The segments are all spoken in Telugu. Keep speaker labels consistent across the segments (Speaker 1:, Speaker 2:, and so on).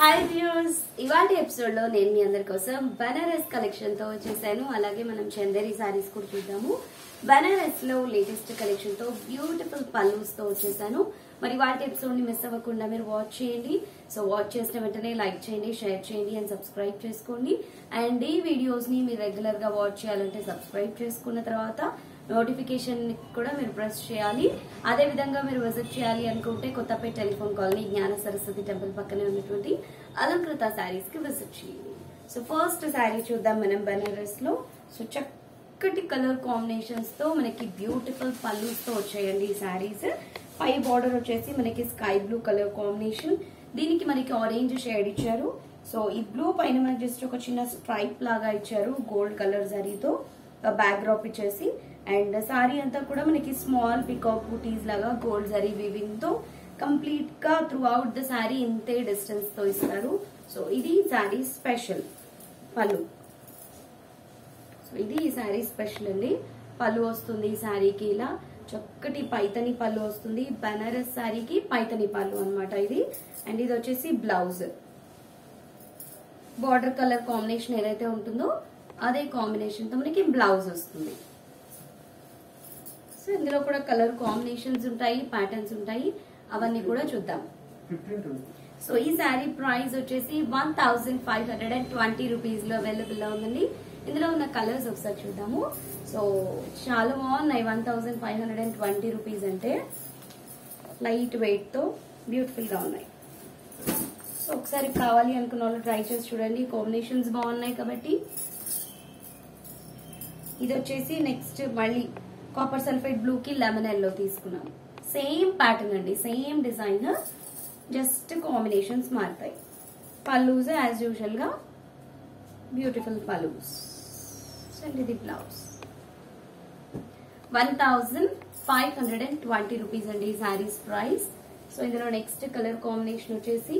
Speaker 1: హాయ్ వ్యూస్ ఇవాటి ఎపిసోడ్లో నేను మీ అందరి కోసం బనారస్ కలెక్షన్తో వచ్చేసాను. అలాగే మనం చందేరి సారీస్ కూడా చూద్దాము. బనారస్లో లేటెస్ట్ కలెక్షన్తో బ్యూటిఫుల్ పల్లూస్తో వచ్చేసాను. మరి వాటి ఎపిసోడ్ని మిస్ అవ్వకుండా మీరు వాచ్ చేయండి. సో వాచ్ చేసిన వెంటనే లైక్ చేయండి షేర్ చేయండి అండ్ సబ్స్క్రైబ్ చేసుకోండి. అండ్ ఈ వీడియోస్ని మీరు రెగ్యులర్గా వాచ్ చేయాలంటే సబ్స్క్రైబ్ చేసుకున్న తర్వాత నోటిఫికేషన్ కూడా మీరు ప్రెస్ చేయాలి. అదే విధంగా మీరు విజిట్ చేయాలి అనుకుంటే కొత్తపేట టెలిఫోన్ కాలనీ జ్ఞాన సరస్వతి టెంపుల్ పక్కనే ఉన్నటువంటి అలంకృత శారీస్కి విజిట్ చేయండి. సో ఫస్ట్ శారీ చూద్దాం మనం బెనారస్లో. సో చక్కటి కలర్ కాంబినేషన్స్తో మనకి బ్యూటిఫుల్ పల్లూస్తో వచ్చాయండి ఈ శారీస్ పై బార్డర్ వచ్చేసి మనకి స్కై బ్లూ కలర్ కాంబినేషన్ దీనికి మనకి ఆరెంజ్ షేడ్ ఇచ్చారు. సో ఈ బ్లూ పైన మనకి జస్ట్ ఒక చిన్న స్ట్రైప్ లాగా ఇచ్చారు. గోల్డ్ కలర్ జరీతో బ్యాక్ డ్రాప్ ఇచ్చేసి. అండ్ సారీ అంతా కూడా మనకి స్మాల్ పికాక్ బూటీస్ లాగా గోల్డ్ జరీ వీవింగ్తో కంప్లీట్గా త్రూ అవుట్ ద శారీ ఇంతే డిస్టెన్స్తో ఇస్తారు. సో ఇది శారీ స్పెషల్ పళ్ళు. సో ఇది ఈ శారీ స్పెషల్ అండి. పళ్ళు వస్తుంది ఈ శారీకి ఇలా. చక్కటి పైతని పళ్ళు వస్తుంది. బనారస్ శారీకి పైతని పళ్ళు అన్నమాట ఇది. అండ్ ఇది వచ్చేసి బ్లౌజ్. బార్డర్ కలర్ కాంబినేషన్ ఏదైతే ఉంటుందో అదే కాంబినేషన్తో మనకి బ్లౌజ్ వస్తుంది. సో ఇందులో కూడా కలర్ కాంబినేషన్స్ ఉంటాయి ప్యాటర్న్స్ ఉంటాయి. అవన్నీ కూడా చూద్దాం. సో ఈ శారీ ప్రైస్ వచ్చేసి one thousand five hundred and twenty రూపీస్లో అవైలబుల్లో ఉందండి. ఇందులో ఉన్న కలర్స్ ఒకసారి చూద్దాము. సో చాలా బాగున్నాయి one thousand five hundred and twenty rupees అంటే లైట్ వెయిట్తో బ్యూటిఫుల్గా ఉన్నాయి. సో ఒకసారి కావాలి అనుకున్న వాళ్ళు ట్రై చేసి చూడండి. కాంబినేషన్స్ బాగున్నాయి కాబట్టి. ఇది వచ్చేసి నెక్స్ట్ మళ్ళీ కాపర్ సల్ఫేట్ బ్లూ కి లెమన్ ఎల్లో తీసుకున్నాం. సేమ్ ప్యాటర్న్ అండి సేమ్ డిజైన్ జస్ట్ కాంబినేషన్స్ మారుతాయి. పల్లూజ్ యాజ్ యూజువల్గా బ్యూటిఫుల్ పల్లూస్ అండ్ ఇది blouse one thousand five hundred and twenty rupees అండి ఈ శారీస్ ప్రైస్ సో ఇందులో నెక్స్ట్ కలర్ కాంబినేషన్ వచ్చేసి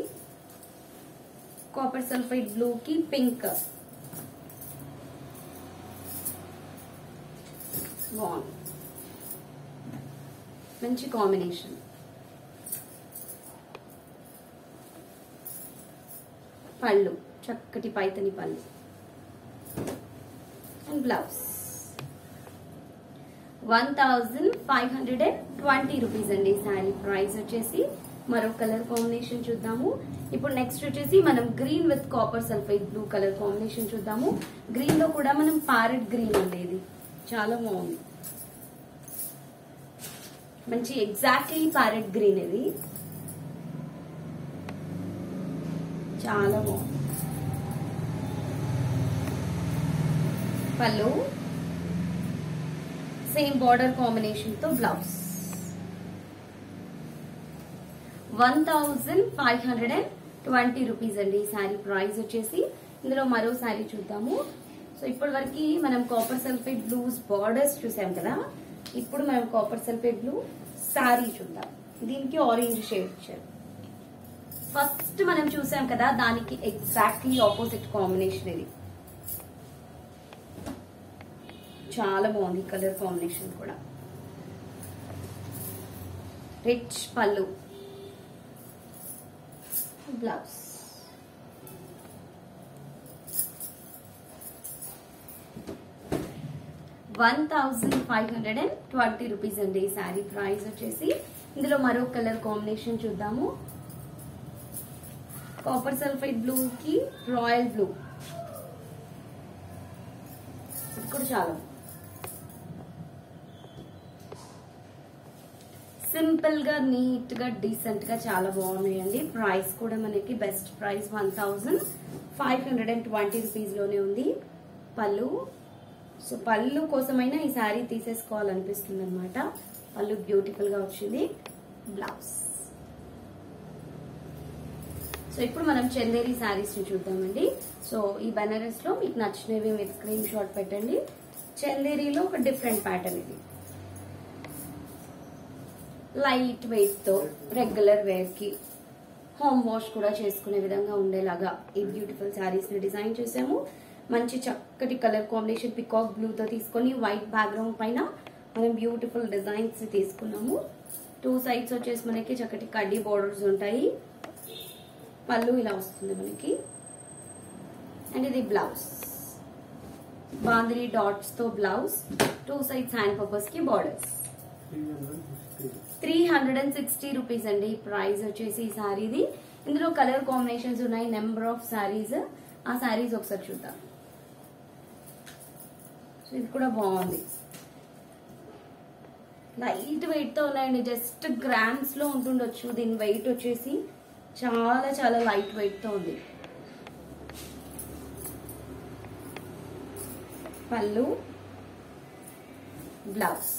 Speaker 1: కాపర్ సల్ఫైడ్ బ్లూ కి పింక్ బాగుంది మంచి కాంబినేషన్ పళ్ళు. చక్కటి Paithani pallu. And blouse one thousand five hundred and twenty rupees అండి. శారీ ప్రైస్ వచ్చేసి మరో కలర్ కాంబినేషన్ చూద్దాము. ఇప్పుడు నెక్స్ట్ వచ్చేసి మనం green with copper sulphide blue colour combination చూద్దాము. గ్రీన్లో కూడా మనం పారెట్ గ్రీన్ ఉండేది. చాలా బాగుంది. మంచి ఎగ్జాక్ట్లీ పారెట్ గ్రీన్ ఇది. చాలా బాగుంది. పళ్ళు. సేమ్ బార్డర్ కాంబినేషన్తో blouse one thousand five hundred and twenty rupees అండి ఈ శారీ ప్రైస్ వచ్చేసి. ఇందులో మరో శారీ చూద్దాము. సో ఇప్పటి వరకు మనం కాపర్ సల్ఫేట్ బ్లూస్ బార్డర్స్ చూసాం కదా. ఇప్పుడు మనం కాపర్ సల్ఫేట్ బ్లూ శారీ చూద్దాం. దీనికి ఆరెంజ్ షేడ్ ఇచ్చారు. ఫస్ట్ మనం చూసాం కదా దానికి ఎగ్జాక్ట్లీ ఆపోజిట్ కాంబినేషన్ ఇది. చాలా బాగుంది కలర్ కాంబినేషన్ కూడా. Rich pallu. Blouse one thousand five hundred and twenty rupees అండి ఈ శారీ ప్రైస్ వచ్చేసి. ఇందులో మరో కలర్ కాంబినేషన్ చూద్దాము. కాపర్ సల్ఫైడ్ బ్లూ కి రాయల్ బ్లూ ఇది కూడా చాలా సింపుల్గా నీట్గా డీసెంట్గా చాలా బాగున్నాయండి. ప్రైస్ కూడా మనకి best price one thousand five hundred and twenty రూపీస్లోనే ఉంది. పళ్ళు. సో పళ్ళు కోసమైనా ఈ శారీ తీసేసుకోవాలనిపిస్తుంది అనమాట పళ్ళు బ్యూటిఫుల్గా వచ్చింది. బ్లౌజ్. సో ఇప్పుడు మనం చందేరి శారీస్ని చూద్దామండి. సో ఈ బెనారస్లో మీకు నచ్చినవి మీరు స్క్రీన్ షాట్ పెట్టండి. చందేరిలో ఒక డిఫరెంట్ ప్యాటర్న్ ఇది. లైట్ వెయిట్తో రెగ్యులర్ వేర్కి. హోమ్ వాష్ కూడా చేసుకునే విధంగా ఉండేలాగా ఈ బ్యూటిఫుల్ శారీస్ని డిజైన్ చేసాము మంచి చక్కటి కలర్ కాంబినేషన్ పికాక్ బ్లూ తో తీసుకొని వైట్ బ్యాక్గ్రౌండ్ పైన మనం బ్యూటిఫుల్ డిజైన్స్ తీసుకున్నాము. టూ సైడ్స్ వచ్చేసి మనకి చక్కటి కడ్డీ బోర్డర్స్ ఉంటాయి. పళ్ళు ఇలా వస్తుంది మనకి. అండ్ ఇది బ్లౌజ్. బాంద్రీ డాట్స్తో బ్లౌజ్. టూ సైడ్స్ హ్యాండ్ పర్పస్కి borders three hundred and sixty rupees అండి ప్రైస్ వచ్చేసి ఈ సారీది. ఇందులో కలర్ కాంబినేషన్స్ ఉన్నాయి నెంబర్ ఆఫ్ సారీస్. ఆ సారీస్ ఒకసారి చూద్దాం. ఇది కూడా బాగుంది. లైట్ వెయిట్తో ఉన్నాయండి జస్ట్ గ్రామ్స్లో ఉంటుండొచ్చు. దీని వెయిట్ వచ్చేసి చాలా చాలా లైట్ వెయిట్తో ఉంది. Pallu blouse.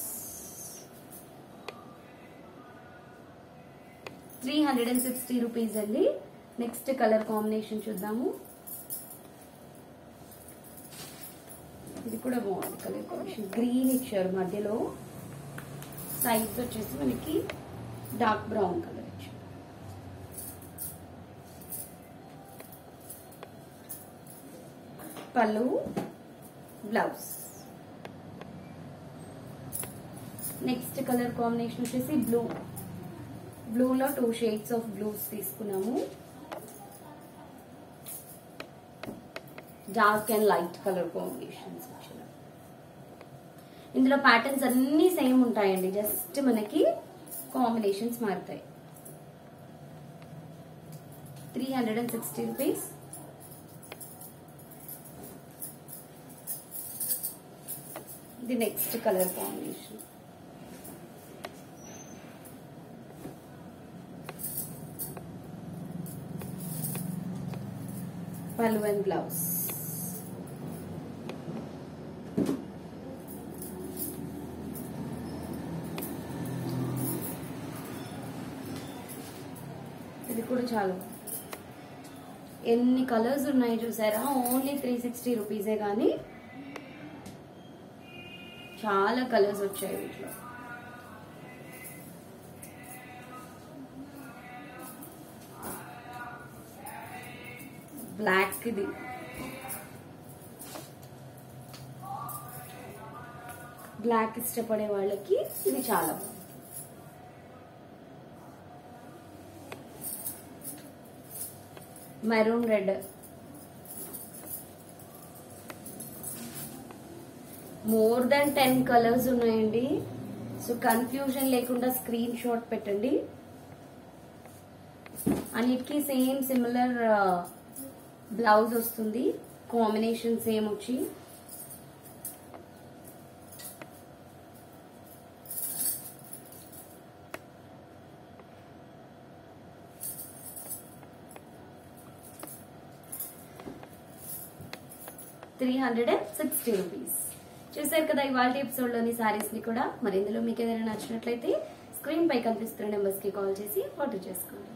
Speaker 1: Three hundred and sixty rupees అండి. నెక్స్ట్ కలర్ కాంబినేషన్ చూద్దాము. ఇది కూడా బాగుంది కలర్ కాంబినేషన్ గ్రీన్ ఇచ్చారు మధ్యలో. సైజ్ వచ్చేసి మనకి డార్క్ బ్రౌన్ కలర్ ఇచ్చారు pallu blouse next colour combination వచ్చేసి బ్లూ బ్లూలో టూ షేడ్స్ ఆఫ్ బ్లూస్ తీసుకున్నాము. Dark and light colour combinations వచ్చినాయి ఇందులో ప్యాటర్న్స్ అన్ని సేమ్ ఉంటాయండి. జస్ట్ మనకి కాంబినేషన్స్ మారుతాయి. Three hundred and sixty rupees the next colour combination pallu and blouse ఇది కూడా చాలు. ఎన్ని కలర్స్ ఉన్నాయి చూసారా? ఓన్లీ త్రీ సిక్స్టీ రూపీసే కానీ చాలా కలర్స్ వచ్చాయి వీటిలో. బ్లాక్ ఇది. బ్లాక్ ఇష్టపడే వాళ్ళకి ఇది చాలా బాగుంది. Maroon red more than ten colours ఉన్నాయండి. సో కన్ఫ్యూజన్ లేకుండా స్క్రీన్ షాట్ పెట్టండి. అన్నిటికీ సేమ్ సిమిలర్ బ్లౌజ్ వస్తుంది. కాంబినేషన్ సేమ్ వచ్చి? Three hundred and sixty rupees చూసారు కదా ఇవాళ ఎపిసోడ్లోని సారీస్ని కూడా. మరి ఇందులో మీకు ఏదైనా నచ్చినట్లయితే స్క్రీన్ పై కనిపిస్తున్న నెంబర్స్కి కాల్ చేసి ఆర్డర్ చేసుకోండి.